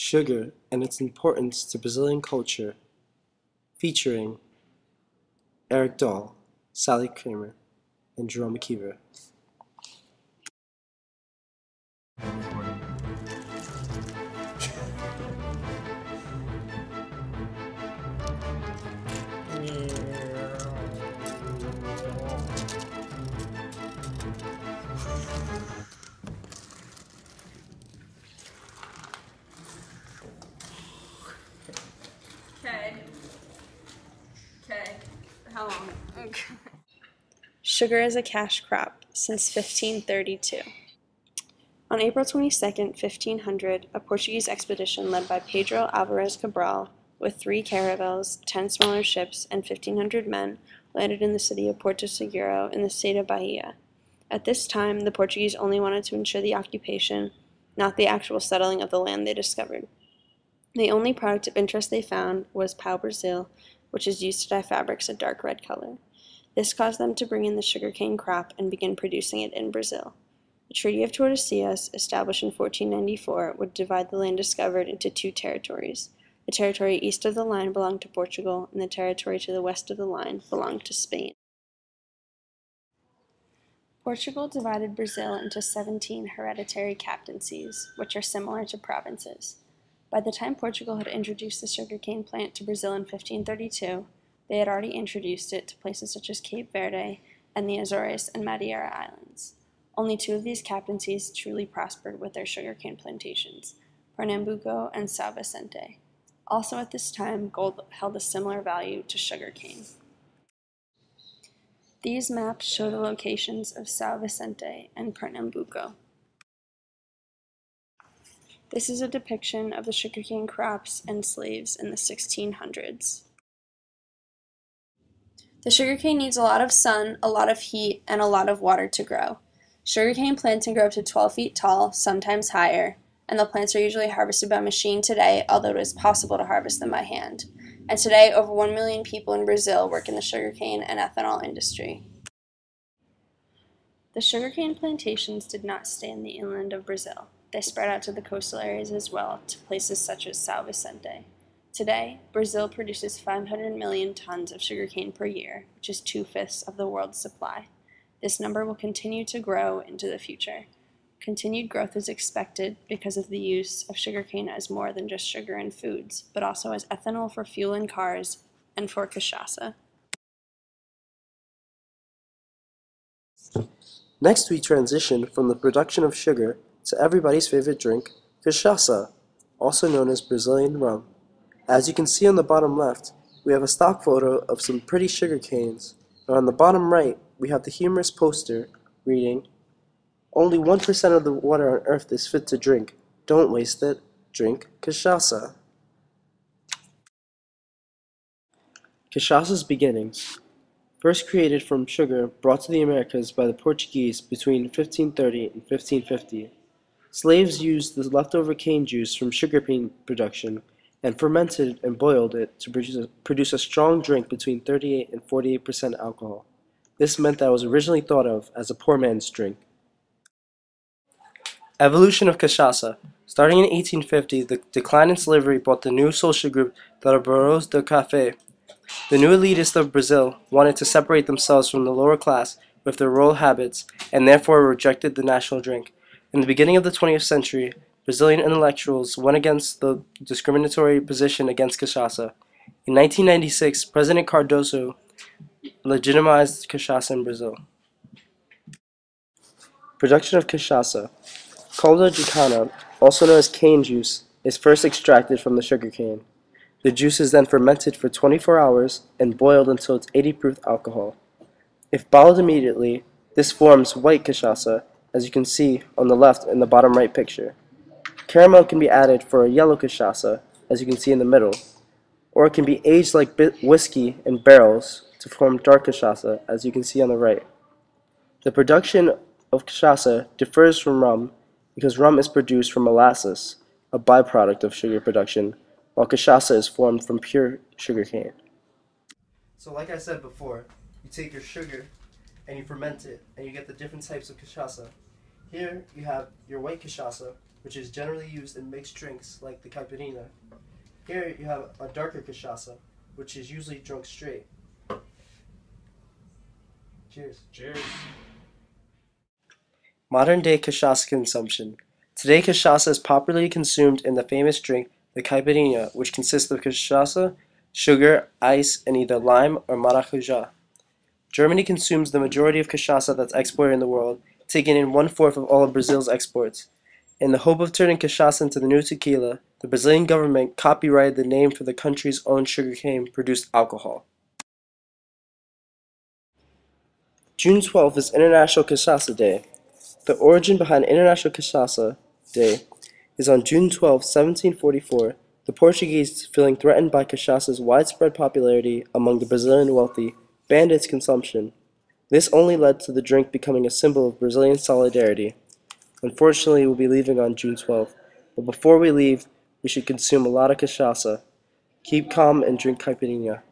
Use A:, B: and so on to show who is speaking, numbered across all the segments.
A: Sugar and its importance to Brazilian culture, featuring Eric Dahl, Sally Kramer, and Jerome McKeever.
B: Long? Okay.
C: Sugar is a cash crop since 1532. On April 22, 1500, a Portuguese expedition led by Pedro Alvarez Cabral with three caravels, 10 smaller ships, and 1,500 men landed in the city of Porto Seguro in the state of Bahia. At this time, the Portuguese only wanted to ensure the occupation, not the actual settling of the land they discovered. The only product of interest they found was pau Brazil, which is used to dye fabrics a dark red color. This caused them to bring in the sugarcane crop and begin producing it in Brazil. The Treaty of Tordesillas, established in 1494, would divide the land discovered into two territories. The territory east of the line belonged to Portugal, and the territory to the west of the line belonged to Spain. Portugal divided Brazil into 17 hereditary captaincies, which are similar to provinces. By the time Portugal had introduced the sugarcane plant to Brazil in 1532, they had already introduced it to places such as Cape Verde and the Azores and Madeira Islands. Only two of these captaincies truly prospered with their sugarcane plantations, Pernambuco and São Vicente. Also at this time, gold held a similar value to sugarcane. These maps show the locations of São Vicente and Pernambuco. This is a depiction of the sugarcane crops and slaves in the 1600s. The sugarcane needs a lot of sun, a lot of heat, and a lot of water to grow. Sugarcane plants can grow up to 12 feet tall, sometimes higher, and the plants are usually harvested by machine today, although it is possible to harvest them by hand. And today, over 1 million people in Brazil work in the sugarcane and ethanol industry. The sugarcane plantations did not stay in the inland of Brazil. They spread out to the coastal areas as well, to places such as São Vicente. Today, Brazil produces 500 million tons of sugarcane per year, which is two fifths of the world's supply. This number will continue to grow into the future. Continued growth is expected because of the use of sugarcane as more than just sugar in foods, but also as ethanol for fuel in cars and for cachaça.
A: Next, we transition from the production of sugar to everybody's favorite drink, cachaça, also known as Brazilian rum. As you can see on the bottom left, we have a stock photo of some pretty sugar canes, and on the bottom right, we have the humorous poster reading, Only 1% of the water on earth is fit to drink. Don't waste it. Drink cachaça. Cachaça's beginnings. First created from sugar brought to the Americas by the Portuguese between 1530 and 1550. Slaves used the leftover cane juice from sugarcane production and fermented and boiled it to produce a, produce a strong drink between 38 and 48 percent alcohol. This meant that it was originally thought of as a poor man's drink. Evolution of cachaça. Starting in 1850, the decline in slavery brought the new social group, the Laboreiros do Café. The new elitists of Brazil wanted to separate themselves from the lower class with their rural habits and therefore rejected the national drink. In the beginning of the 20th century, Brazilian intellectuals went against the discriminatory position against cachaça. In 1996, President Cardoso legitimized cachaça in Brazil. Production of cachaça. Calda de cana, also known as cane juice, is first extracted from the sugar cane. The juice is then fermented for 24 hours and boiled until it's 80 proof alcohol. If bottled immediately, this forms white cachaça, as you can see on the left in the bottom right picture. Caramel can be added for a yellow cachaça, as you can see in the middle, or it can be aged like whiskey in barrels to form dark cachaça, as you can see on the right. The production of cachaça differs from rum because rum is produced from molasses, a byproduct of sugar production, while cachaça is formed from pure sugarcane. So like I said before, you take your sugar and you ferment it, and you get the different types of cachaça. Here you have your white cachaça, which is generally used in mixed drinks like the caipirinha. Here you have a darker cachaça, which is usually drunk straight. Cheers.
D: Cheers.
A: Modern day cachaça consumption. Today, cachaça is popularly consumed in the famous drink, the caipirinha, which consists of cachaça, sugar, ice, and either lime or maracujá. Germany consumes the majority of cachaça that's exported in the world, taking in one fourth of all of Brazil's exports. In the hope of turning cachaça into the new tequila, the Brazilian government copyrighted the name for the country's own sugarcane produced alcohol. June 12th is International Cachaça Day. The origin behind International Cachaça Day is on June 12, 1744, the Portuguese, feeling threatened by cachaça's widespread popularity among the Brazilian wealthy, banned its consumption. This only led to the drink becoming a symbol of Brazilian solidarity. Unfortunately, we'll be leaving on June 12th, but before we leave, we should consume a lot of cachaça. Keep calm and drink caipirinha.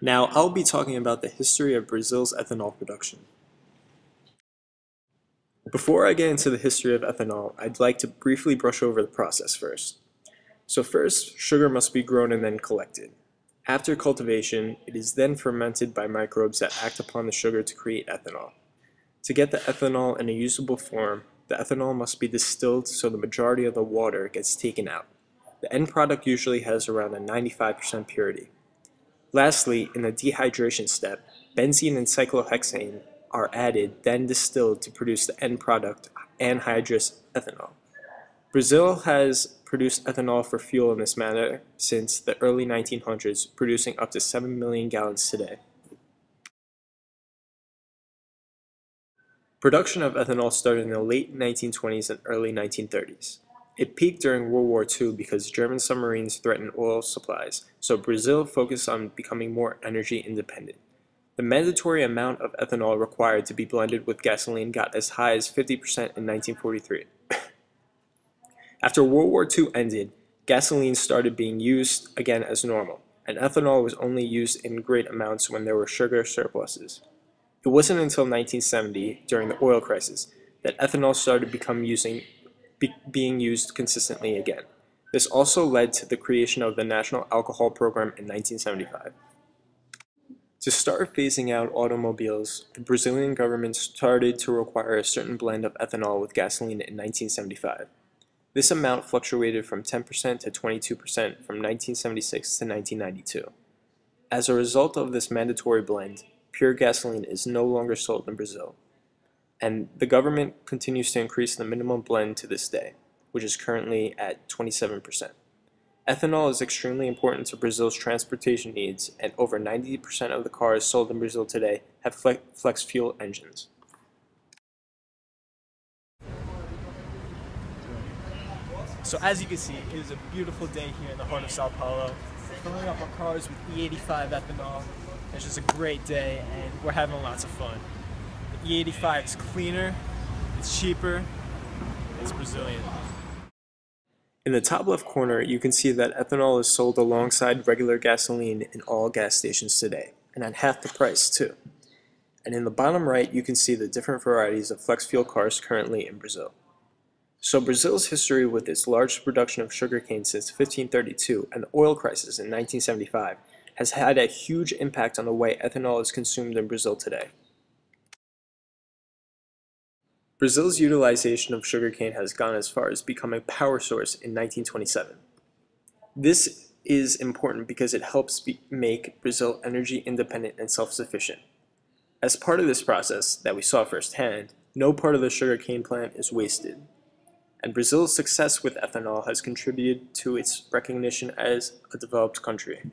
D: Now, I'll be talking about the history of Brazil's ethanol production. Before I get into the history of ethanol, I'd like to briefly brush over the process first. So first, sugar must be grown and then collected. After cultivation, it is then fermented by microbes that act upon the sugar to create ethanol. To get the ethanol in a usable form, the ethanol must be distilled so the majority of the water gets taken out. The end product usually has around a 95% purity. Lastly, in the dehydration step, benzene and cyclohexane are added, then distilled to produce the end product, anhydrous ethanol. Brazil has produced ethanol for fuel in this manner since the early 1900s, producing up to 7 million gallons today. Production of ethanol started in the late 1920s and early 1930s. It peaked during World War II because German submarines threatened oil supplies, so Brazil focused on becoming more energy independent. The mandatory amount of ethanol required to be blended with gasoline got as high as 50% in 1943. After World War II ended, gasoline started being used again as normal, and ethanol was only used in great amounts when there were sugar surpluses. It wasn't until 1970, during the oil crisis, that ethanol started become using be being used consistently again. This also led to the creation of the National Alcohol Program in 1975. To start phasing out automobiles, the Brazilian government started to require a certain blend of ethanol with gasoline in 1975. This amount fluctuated from 10% to 22% from 1976 to 1992. As a result of this mandatory blend, pure gasoline is no longer sold in Brazil and the government continues to increase the minimum blend to this day, which is currently at 27%. Ethanol is extremely important to Brazil's transportation needs, and over 90% of the cars sold in Brazil today have flex fuel engines.
E: So as you can see, it is a beautiful day here in the heart of Sao Paulo. Filling up our cars with E85 ethanol. It's just a great day, and we're having lots of fun. E85 is cleaner, it's cheaper, it's Brazilian.
D: In the top left corner, you can see that ethanol is sold alongside regular gasoline in all gas stations today, and at half the price too. And in the bottom right, you can see the different varieties of flex fuel cars currently in Brazil. So Brazil's history with its large production of sugarcane since 1532 and the oil crisis in 1975 has had a huge impact on the way ethanol is consumed in Brazil today. Brazil's utilization of sugarcane has gone as far as becoming a power source in 1927. This is important because it helps make Brazil energy independent and self-sufficient. As part of this process that we saw firsthand, no part of the sugarcane plant is wasted. And Brazil's success with ethanol has contributed to its recognition as a developed country.